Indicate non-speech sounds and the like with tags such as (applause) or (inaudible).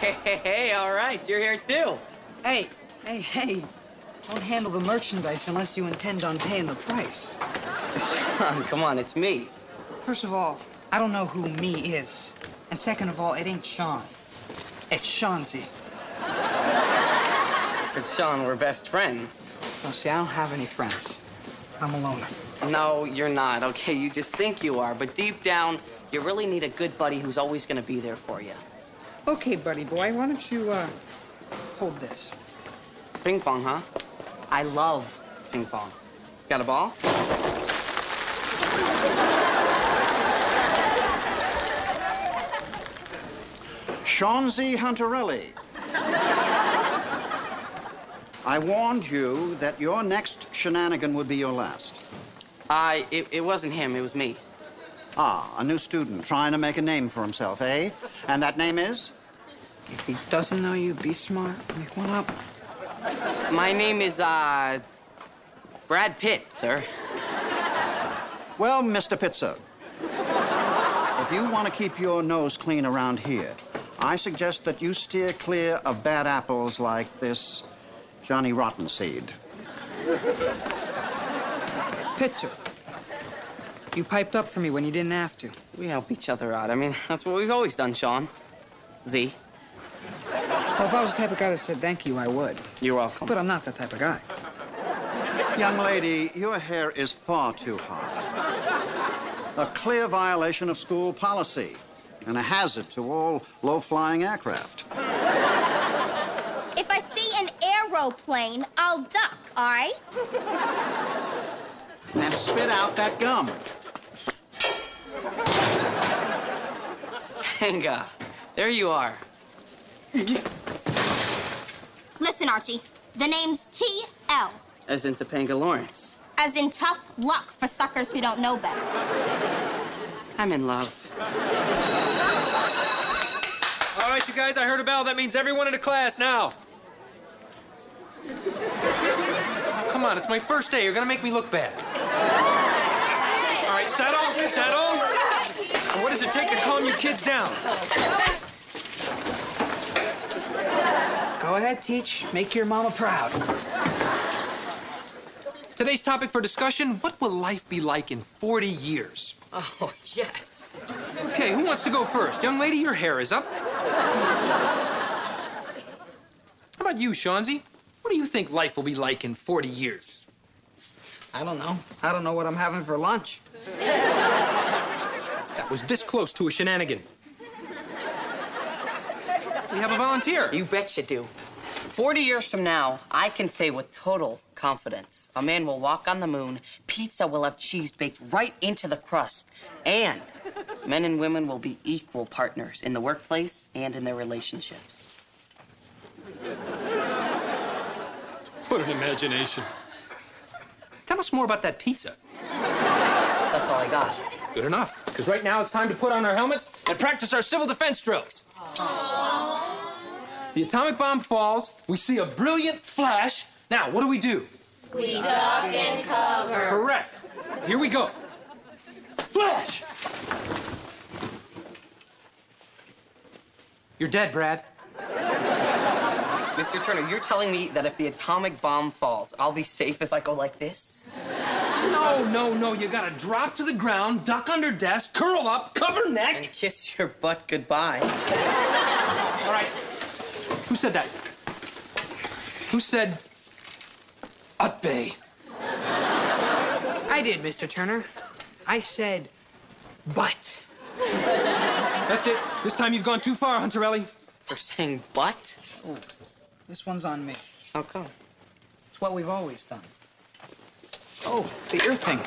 Hey, hey, hey, all right, you're here too. Hey, hey, hey. Don't handle the merchandise unless you intend on paying the price. Shawn, come on, it's me. First of all, I don't know who me is. And second of all, it ain't Shawn. It's Shawnzy. It's Shawn, we're best friends. Oh, see, I don't have any friends. I'm a loner. No, you're not, okay? You just think you are, but deep down, you really need a good buddy who's always gonna be there for you. Okay, buddy boy, why don't you, uh, hold this? Ping pong, huh? I love ping pong. Got a ball? Shawnzy Hunterelli. I warned you that your next shenanigan would be your last. Uh, it, it wasn't him, it was me. Ah, a new student trying to make a name for himself, eh? And that name is? If he doesn't know you, be smart. Make one up. My name is, uh, Brad Pitt, sir. Well, Mr. Pitzer, if you want to keep your nose clean around here, I suggest that you steer clear of bad apples like this Johnny Rotten seed. Pitzer. You piped up for me when you didn't have to. We help each other out. I mean, that's what we've always done, Sean. Z, Well, if I was the type of guy that said thank you, I would. you're welcome. But I'm not that type of guy. Young lady, your hair is far too high. A clear violation of school policy and a hazard to all low flying aircraft. If I see an aeroplane, I'll duck, all right? And spit out that gum. Panga, there you are. Listen, Archie, the name's T.L., As in Topanga Lawrence. as in tough luck for suckers who don't know better. I'm in love. All right, you guys, I heard a bell. That means everyone in the class now. Come on, it's my first day. You're gonna make me look bad. All right, settle, settle. What does it take to calm you kids down? Go ahead, teach. Make your mama proud. Today's topic for discussion what will life be like in 40 years? Oh, yes. Okay, who wants to go first? Young lady, your hair is up. How about you, Shawnzy? What do you think life will be like in 40 years? I don't know. I don't know what I'm having for lunch. (laughs) That was this close to a shenanigan. We have a volunteer. You bet you do. 40 years from now, I can say with total confidence a man will walk on the moon, pizza will have cheese baked right into the crust, and men and women will be equal partners in the workplace and in their relationships. What an imagination. Tell us more about that pizza. That's all I got. Good enough, because right now it's time to put on our helmets and practice our civil defense drills. The atomic bomb falls, we see a brilliant flash. Now, what do we do? We duck and cover. Correct. Here we go. Flash! You're dead, Brad. Mr. Turner, you're telling me that if the atomic bomb falls, I'll be safe if I go like this? No, no, no. You gotta drop to the ground, duck under desk, curl up, cover neck. And kiss your butt goodbye. All right. Who said that? Who said Ut Bay? I did, Mr. Turner. I said, but. That's it. This time you've gone too far, Hunterelli. For saying butt? This one's on me. How come? It's what we've always done. Oh, the ear thing.